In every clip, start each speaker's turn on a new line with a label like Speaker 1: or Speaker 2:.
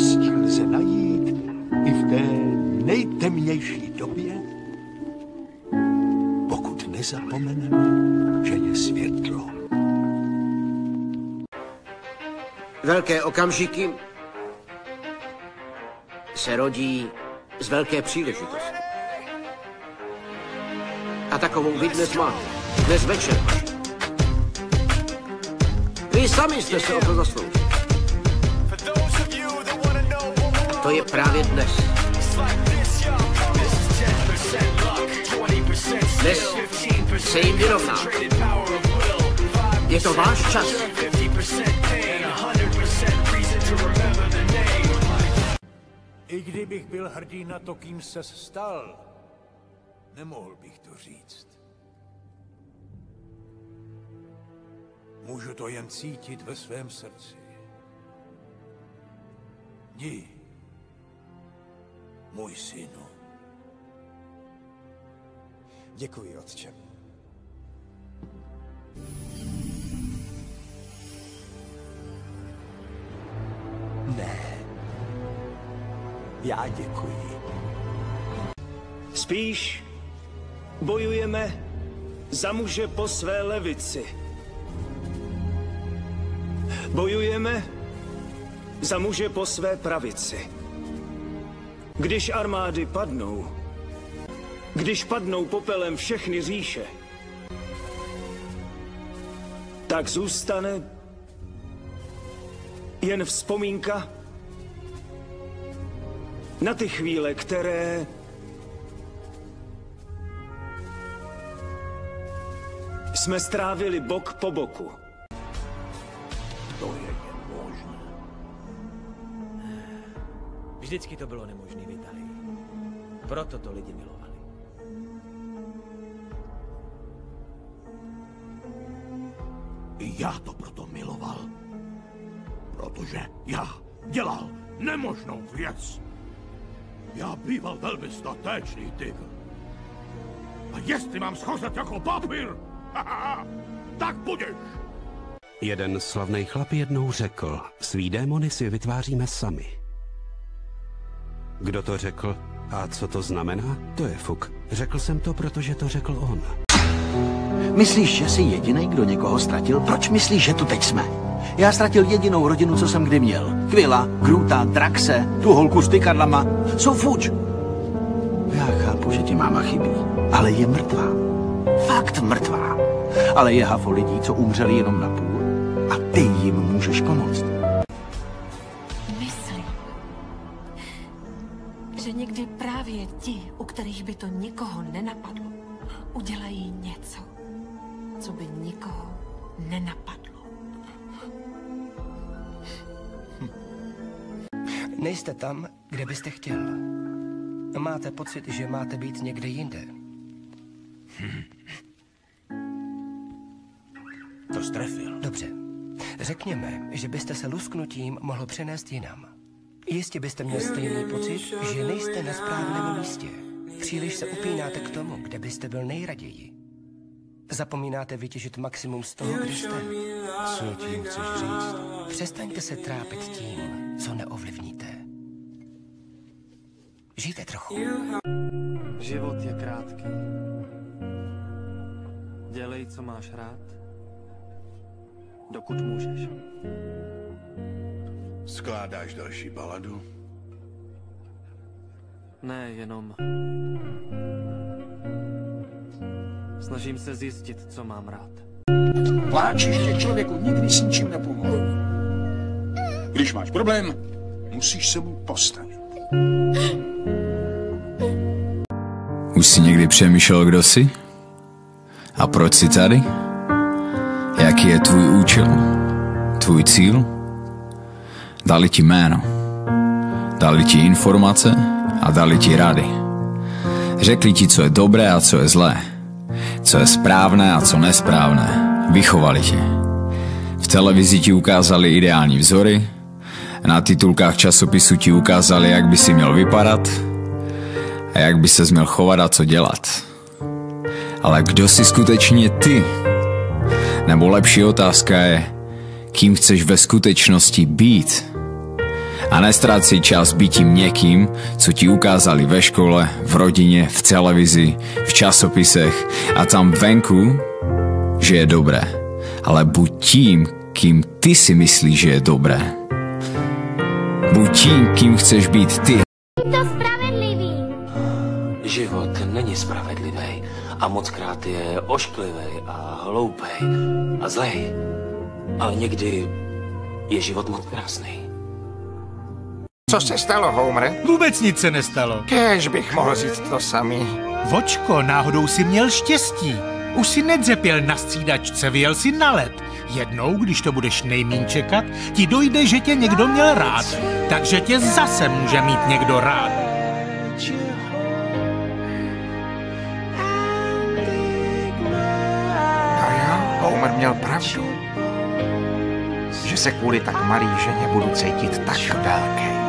Speaker 1: štěstí lze najít i v té nejtemnější době, pokud nezapomeneme, že je světlo.
Speaker 2: Velké okamžiky se rodí z velké příležitosti. A takovou vy dnes máte. Dnes večer. Vy sami jste se o to zasloužili. To je právě dnes. Dnes se jim vyrovná. Je to váš čas.
Speaker 1: I kdybych byl hrdý na to, kým se stal, nemohl bych to říct. Můžu to jen cítit ve svém srdci. Jdi, můj synu.
Speaker 3: Děkuji, otče.
Speaker 1: Ne. Já děkuji.
Speaker 4: Spíš bojujeme za muže po své levici. Bojujeme za muže po své pravici. Když armády padnou, když padnou popelem všechny říše, tak zůstane jen vzpomínka na ty chvíle, které jsme strávili bok po boku.
Speaker 1: To je
Speaker 5: Vždycky to bylo nemožné v Itálii. Proto to lidi milovali.
Speaker 1: I já to proto miloval. Protože já dělal nemožnou věc. Já býval velmi statečný tygr. A jestli mám schozet jako papír, tak budeš.
Speaker 6: Jeden slavný chlap jednou řekl, svý démony si vytváříme sami. Kdo to řekl a co to znamená, to je fuk. Řekl jsem to, protože to řekl on.
Speaker 7: Myslíš, že jsi jediný, kdo někoho ztratil? Proč myslíš, že tu teď jsme? Já ztratil jedinou rodinu, co jsem kdy měl. Kvila, Gruta, Draxe, tu holku s tykadlama. Jsou fuč. Já chápu, že ti máma chybí, ale je mrtvá. Fakt mrtvá. Ale je hafo lidí, co umřeli jenom na půl a ty jim můžeš pomoct.
Speaker 8: Ti, u kterých by to nikoho nenapadlo, udělají něco, co by nikoho nenapadlo.
Speaker 3: Nejste tam, kde byste chtěl. Máte pocit, že máte být někde jinde.
Speaker 1: To strefil.
Speaker 3: Dobře. Řekněme, že byste se lusknutím mohl přenést jinam. Jistě byste měl stejný pocit, že nejste na správném místě. Příliš se upínáte k tomu, kde byste byl nejraději. Zapomínáte vytěžit maximum z toho, kde jste.
Speaker 1: Co tím chceš říct?
Speaker 3: Přestaňte se trápit tím, co neovlivníte. Žijte trochu.
Speaker 9: Život je krátký. Dělej, co máš rád, dokud můžeš.
Speaker 1: Skládáš další baladu?
Speaker 9: Ne, jenom... Snažím se zjistit, co mám rád.
Speaker 10: Pláčiště člověku nikdy s ničím nepomohl. Když máš problém, musíš se mu postavit.
Speaker 11: Už jsi někdy přemýšlel, kdo jsi? A proč jsi tady? Jaký je tvůj účel? Tvůj cíl? Dali ti jméno. Dali ti informace a dali ti rady. Řekli ti, co je dobré a co je zlé. Co je správné a co nesprávné. Vychovali tě. V televizi ti ukázali ideální vzory, na titulkách časopisu ti ukázali, jak by si měl vypadat a jak by se měl chovat a co dělat. Ale kdo jsi skutečně ty? Nebo lepší otázka je, kým chceš ve skutečnosti být? A nestrácej čas bytím někým, co ti ukázali ve škole, v rodině, v televizi, v časopisech a tam venku, že je dobré. Ale buď tím, kým ty si myslíš, že je dobré. Buď tím, kým chceš být ty.
Speaker 12: to spravedlivý.
Speaker 2: Život není spravedlivý a mockrát je ošklivý a hloupej a zlej. Ale někdy je život moc krásný.
Speaker 13: Co se stalo, Homer?
Speaker 14: Vůbec nic se nestalo.
Speaker 13: Kéž bych mohl říct to samý.
Speaker 14: Vočko, náhodou si měl štěstí. Už si nedřepěl na střídačce, vyjel si na led. Jednou, když to budeš nejmín čekat, ti dojde, že tě někdo měl rád. Takže tě zase může mít někdo rád.
Speaker 13: A jo, Homer měl pravdu. Že se kvůli tak malý ženě budu cítit tak velký.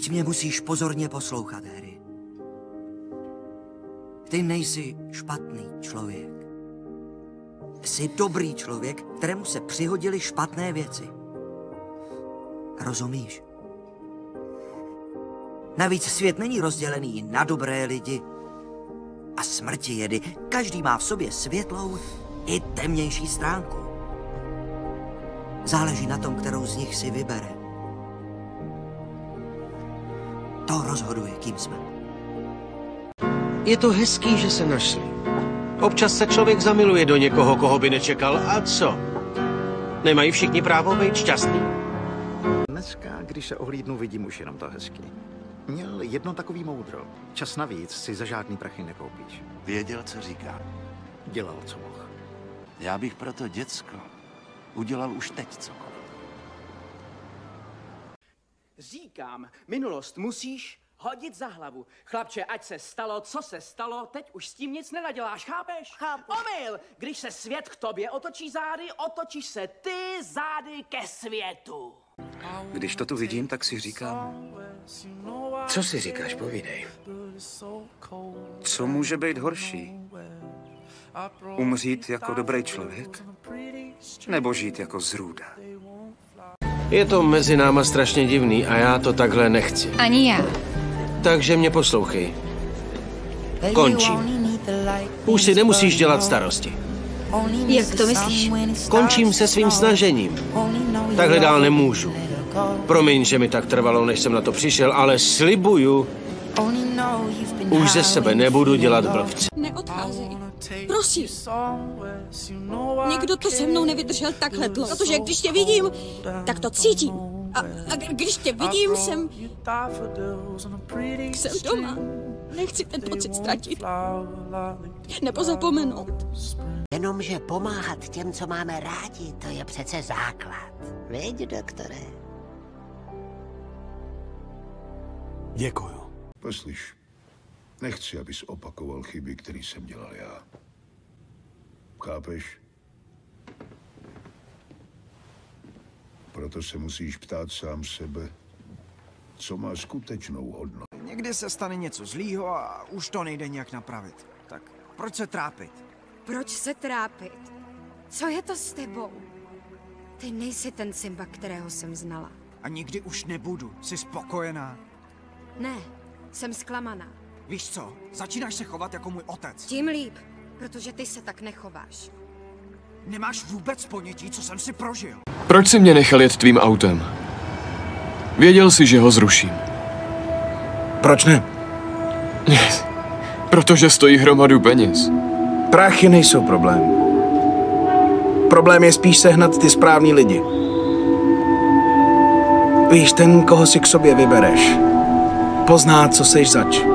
Speaker 15: Teď mě musíš pozorně poslouchat, Harry. Ty nejsi špatný člověk. Jsi dobrý člověk, kterému se přihodily špatné věci. Rozumíš? Navíc svět není rozdělený na dobré lidi a smrti jedy. Každý má v sobě světlou i temnější stránku. Záleží na tom, kterou z nich si vybere. To rozhoduje, kým jsme.
Speaker 2: Je to hezký, že se našli. Občas se člověk zamiluje do někoho, koho by nečekal. A co? Nemají všichni právo být šťastný?
Speaker 16: Dneska, když se ohlídnu, vidím už jenom to hezky. Měl jedno takový moudro. Čas navíc si za žádný prachy nekoupíš.
Speaker 17: Věděl, co říká.
Speaker 16: Dělal, co mohl.
Speaker 17: Já bych proto děcko udělal už teď cokoliv.
Speaker 18: Říkám, minulost musíš hodit za hlavu. Chlapče, ať se stalo, co se stalo, teď už s tím nic nenaděláš, chápeš? Chápu. Omyl! Když se svět k tobě otočí zády, otočíš se ty zády ke světu.
Speaker 19: Když to tu vidím, tak si říkám,
Speaker 2: Co si říkáš, povídej.
Speaker 19: co může být horší? Umřít jako dobrý člověk? Nebo žít jako zrůda?
Speaker 2: Je to mezi náma strašně divný a já to takhle nechci.
Speaker 20: Ani já.
Speaker 2: Takže mě poslouchej. Končím. Už si nemusíš dělat starosti.
Speaker 20: Jak to myslíš?
Speaker 2: Končím se svým snažením. Takhle dál nemůžu. Promiň, že mi tak trvalo, než jsem na to přišel, ale slibuju, už ze sebe nebudu dělat blbce.
Speaker 20: Neodcházej. Prosím. Někdo to se mnou nevydržel takhle dlouho, protože když tě vidím, tak to cítím. A, a když tě vidím, jsem... Jsem doma. Nechci ten pocit ztratit. Nebo zapomenout.
Speaker 21: Jenomže pomáhat těm, co máme rádi, to je přece základ. Veď, doktore?
Speaker 1: Děkuju.
Speaker 10: Poslyš, nechci, abys opakoval chyby, které jsem dělal já. Chápeš? Proto se musíš ptát sám sebe, co má skutečnou hodnotu.
Speaker 22: Někdy se stane něco zlýho a už to nejde nějak napravit. Tak proč se trápit?
Speaker 23: Proč se trápit? Co je to s tebou? Ty nejsi ten Simba, kterého jsem znala.
Speaker 22: A nikdy už nebudu. Jsi spokojená?
Speaker 23: Ne, jsem zklamaná.
Speaker 22: Víš co? Začínáš se chovat jako můj otec.
Speaker 23: Tím líp, protože ty se tak nechováš.
Speaker 22: Nemáš vůbec ponětí, co jsem si prožil.
Speaker 24: Proč si mě nechal jet tvým autem? Věděl jsi, že ho zruším.
Speaker 25: Proč ne?
Speaker 24: Protože stojí hromadu peněz.
Speaker 25: Prachy nejsou problém. Problém je spíš sehnat ty správný lidi. Víš, ten, koho si k sobě vybereš, pozná, co seš zač.